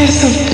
kiss him.